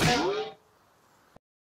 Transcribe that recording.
Thank you.